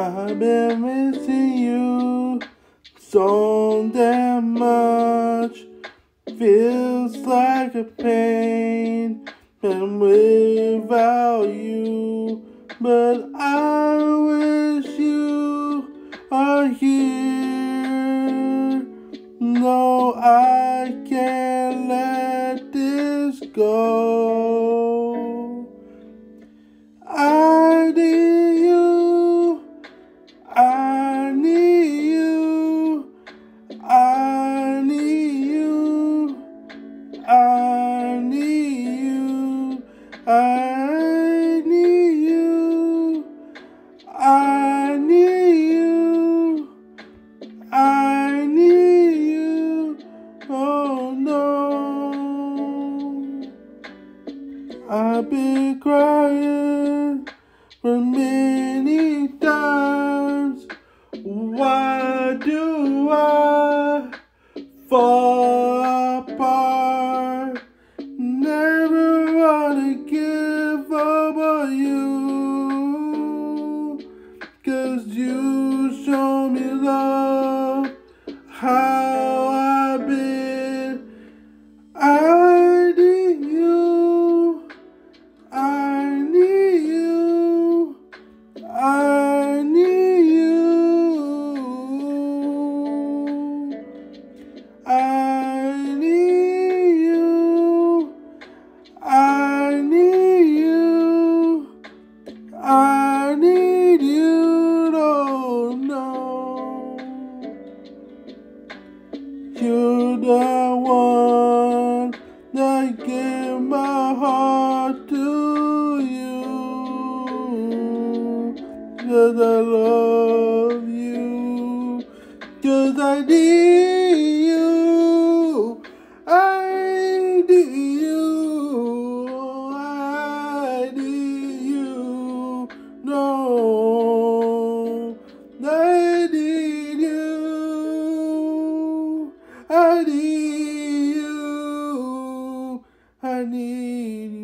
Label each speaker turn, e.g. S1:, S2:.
S1: I've been missing you so damn much. Feels like a pain, and without you. But I are here. No, I can't let this go. I need you. I need you. I need you. I need you. I I've been crying I need you. No, no. You're the one that gave my heart to you. Cause I love you. Cause I need you. I need I need